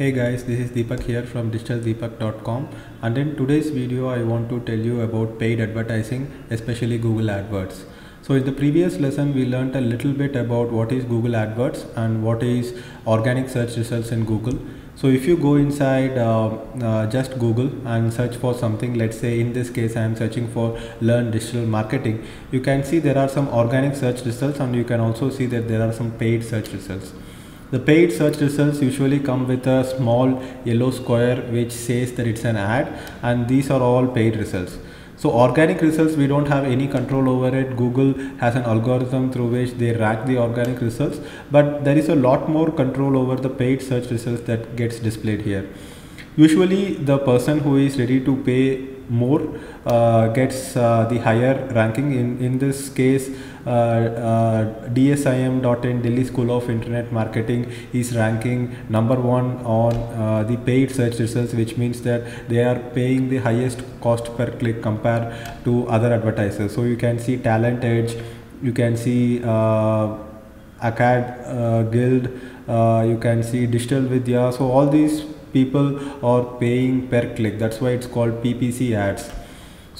Hey guys, this is Deepak here from digitaldeepak.com and in today's video I want to tell you about paid advertising, especially Google AdWords. So in the previous lesson we learned a little bit about what is Google AdWords and what is organic search results in Google. So if you go inside uh, uh, just Google and search for something, let's say in this case I am searching for learn digital marketing, you can see there are some organic search results and you can also see that there are some paid search results. The paid search results usually come with a small yellow square which says that it's an ad and these are all paid results. So organic results we don't have any control over it. Google has an algorithm through which they rank the organic results but there is a lot more control over the paid search results that gets displayed here. Usually the person who is ready to pay more uh, gets uh, the higher ranking in in this case DSIM.in Delhi School of Internet Marketing is ranking number one on uh, the paid search results which means that they are paying the highest cost per click compared to other advertisers. So you can see Talent Edge you can see uh, AcadGild you can see Digital Vidya. So all these people are paying per click. That's why it's called ppc ads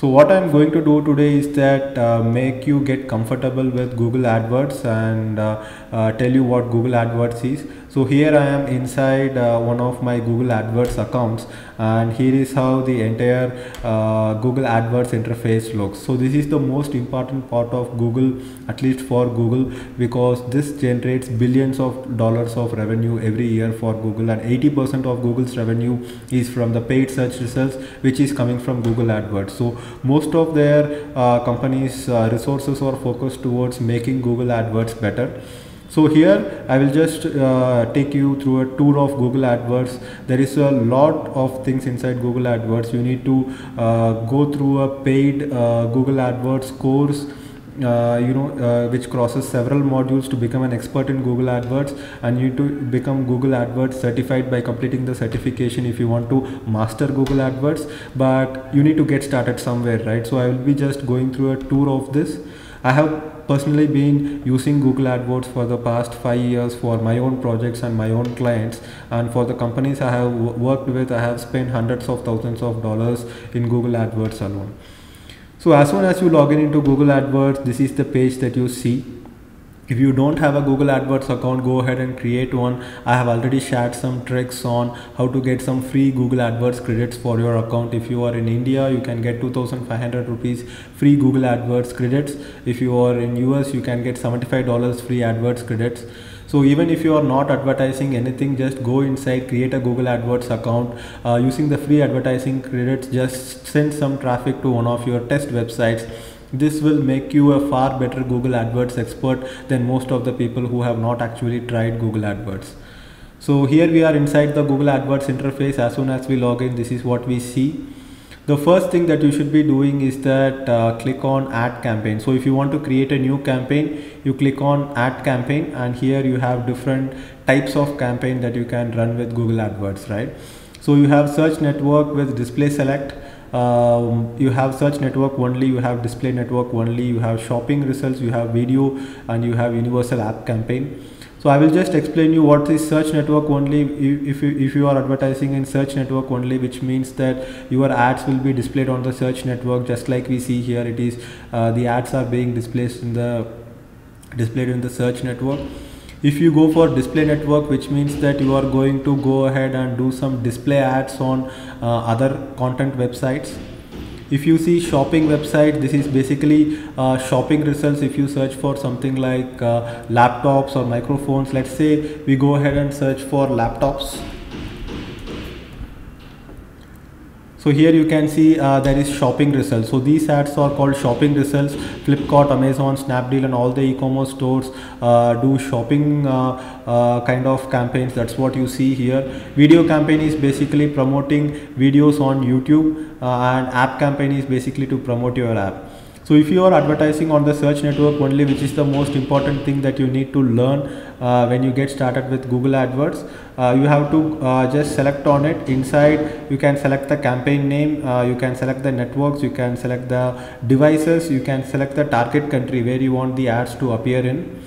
so what i'm going to do today is that uh, make you get comfortable with google adwords and uh, uh, tell you what google adwords is so here I am inside uh, one of my Google AdWords accounts and here is how the entire uh, Google AdWords interface looks. So this is the most important part of Google at least for Google because this generates billions of dollars of revenue every year for Google and 80% of Google's revenue is from the paid search results which is coming from Google AdWords. So most of their uh, companies uh, resources are focused towards making Google AdWords better so here I will just uh, take you through a tour of Google AdWords. There is a lot of things inside Google AdWords. You need to uh, go through a paid uh, Google AdWords course uh, you know uh, which crosses several modules to become an expert in Google AdWords and you need to become Google AdWords certified by completing the certification if you want to master Google AdWords but you need to get started somewhere right so I will be just going through a tour of this I have personally been using Google AdWords for the past five years for my own projects and my own clients and for the companies I have worked with I have spent hundreds of thousands of dollars in Google AdWords alone. So as soon as you log in into Google AdWords this is the page that you see if you don't have a Google AdWords account go ahead and create one. I have already shared some tricks on how to get some free Google AdWords credits for your account. If you are in India you can get 2500 rupees free Google AdWords credits. If you are in US you can get $75 free AdWords credits. So even if you are not advertising anything just go inside create a Google AdWords account. Uh, using the free advertising credits just send some traffic to one of your test websites this will make you a far better Google AdWords expert than most of the people who have not actually tried Google AdWords. So here we are inside the Google AdWords interface. As soon as we log in, this is what we see. The first thing that you should be doing is that uh, click on ad campaign. So if you want to create a new campaign, you click on ad campaign and here you have different types of campaign that you can run with Google AdWords, right? So you have search network with display select um, you have search network only you have display network only you have shopping results you have video and you have universal app campaign. So I will just explain you what is search network only. If you, if you are advertising in search network only which means that your ads will be displayed on the search network just like we see here it is uh, the ads are being displayed in the displayed in the search network if you go for display network which means that you are going to go ahead and do some display ads on uh, other content websites. If you see shopping website this is basically uh, shopping results. If you search for something like uh, laptops or microphones let's say we go ahead and search for laptops So here you can see uh, there is shopping results. So these ads are called shopping results. Flipkart, Amazon, Snapdeal and all the e-commerce stores uh, do shopping uh, uh, kind of campaigns. That's what you see here. Video campaign is basically promoting videos on YouTube uh, and app campaign is basically to promote your app. So if you are advertising on the search network only, which is the most important thing that you need to learn uh, when you get started with Google AdWords, uh, you have to uh, just select on it. Inside, you can select the campaign name, uh, you can select the networks, you can select the devices, you can select the target country where you want the ads to appear in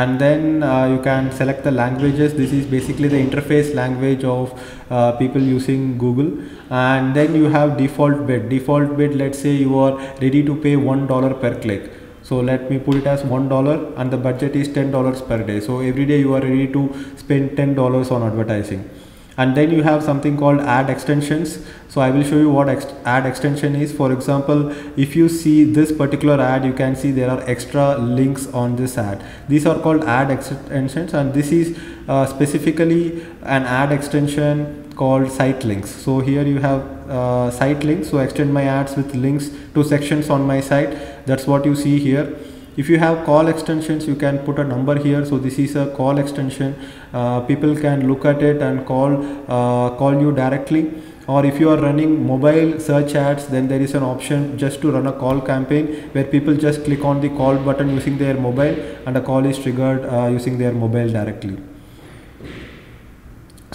and then uh, you can select the languages. This is basically the interface language of uh, people using Google. And then you have default bid. Default bid let's say you are ready to pay one dollar per click. So let me put it as one dollar and the budget is ten dollars per day. So every day you are ready to spend ten dollars on advertising and then you have something called ad extensions. So i will show you what ex ad extension is. For example if you see this particular ad you can see there are extra links on this ad. These are called ad extensions and this is uh, specifically an ad extension called site links. So here you have uh, site links. So extend my ads with links to sections on my site. That's what you see here if you have call extensions you can put a number here. So this is a call extension. Uh, people can look at it and call uh, call you directly. Or if you are running mobile search ads then there is an option just to run a call campaign where people just click on the call button using their mobile and a call is triggered uh, using their mobile directly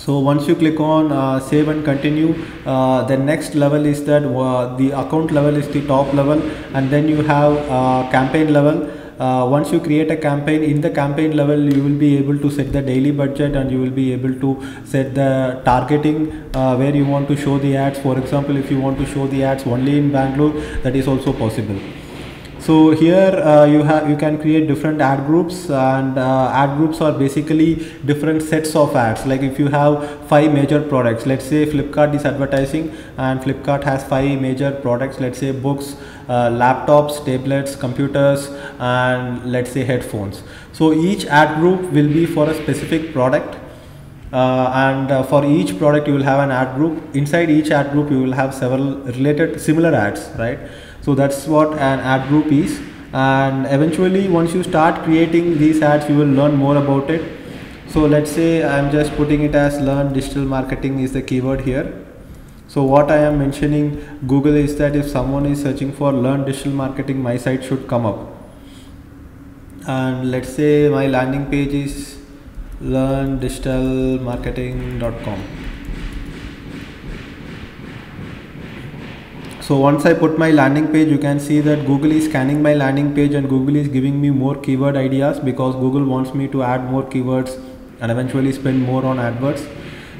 so once you click on uh, save and continue uh, the next level is that uh, the account level is the top level and then you have uh, campaign level. Uh, once you create a campaign in the campaign level you will be able to set the daily budget and you will be able to set the targeting uh, where you want to show the ads. For example if you want to show the ads only in Bangalore that is also possible so here uh, you have you can create different ad groups and uh, ad groups are basically different sets of ads. Like if you have five major products let's say flipkart is advertising and flipkart has five major products let's say books uh, laptops tablets computers and let's say headphones. So each ad group will be for a specific product uh, and uh, for each product you will have an ad group. Inside each ad group you will have several related similar ads right so that's what an ad group is. And eventually once you start creating these ads you will learn more about it. So let's say i'm just putting it as learn digital marketing is the keyword here. So what i am mentioning google is that if someone is searching for learn digital marketing my site should come up. And let's say my landing page is learndigitalmarketing.com so once I put my landing page you can see that Google is scanning my landing page and Google is giving me more keyword ideas because Google wants me to add more keywords and eventually spend more on AdWords.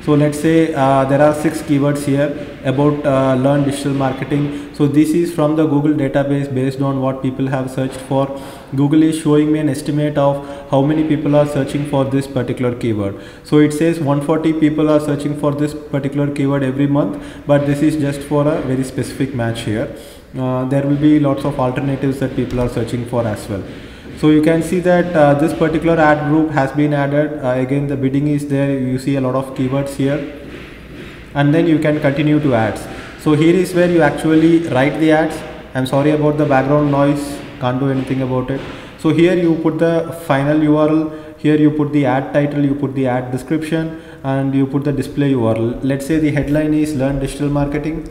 So let's say uh, there are six keywords here about uh, learn digital marketing. So this is from the google database based on what people have searched for google is showing me an estimate of how many people are searching for this particular keyword. So it says 140 people are searching for this particular keyword every month but this is just for a very specific match here. Uh, there will be lots of alternatives that people are searching for as well. So you can see that uh, this particular ad group has been added. Uh, again the bidding is there. You see a lot of keywords here. And then you can continue to ads. So here is where you actually write the ads. I'm sorry about the background noise can't do anything about it. So here you put the final url here you put the ad title you put the ad description and you put the display url let's say the headline is learn digital marketing.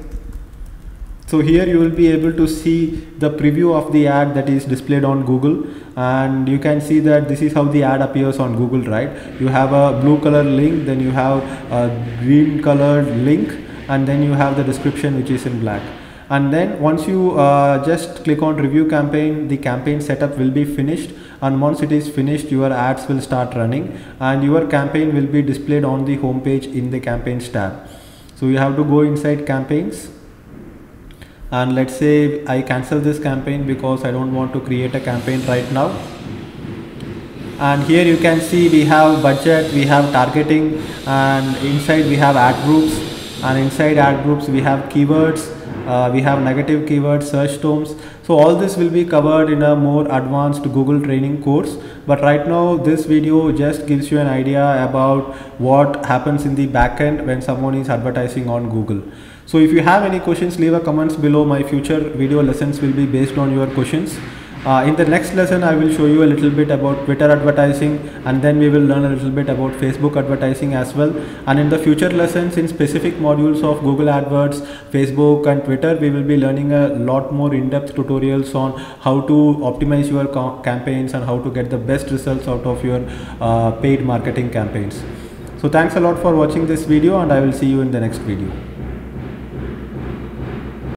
So here you will be able to see the preview of the ad that is displayed on Google and you can see that this is how the ad appears on Google right? You have a blue color link then you have a green colored link and then you have the description which is in black and then once you uh, just click on review campaign the campaign setup will be finished. And once it is finished your ads will start running. And your campaign will be displayed on the home page in the campaigns tab. So you have to go inside campaigns. And let's say I cancel this campaign because I don't want to create a campaign right now. And here you can see we have budget we have targeting and inside we have ad groups. And inside ad groups we have keywords uh, we have negative keyword search terms so all this will be covered in a more advanced google training course but right now this video just gives you an idea about what happens in the backend when someone is advertising on google so if you have any questions, leave a comments below. My future video lessons will be based on your questions. Uh, in the next lesson, I will show you a little bit about Twitter advertising and then we will learn a little bit about Facebook advertising as well. And in the future lessons in specific modules of Google AdWords, Facebook and Twitter, we will be learning a lot more in-depth tutorials on how to optimize your campaigns and how to get the best results out of your uh, paid marketing campaigns. So thanks a lot for watching this video and I will see you in the next video.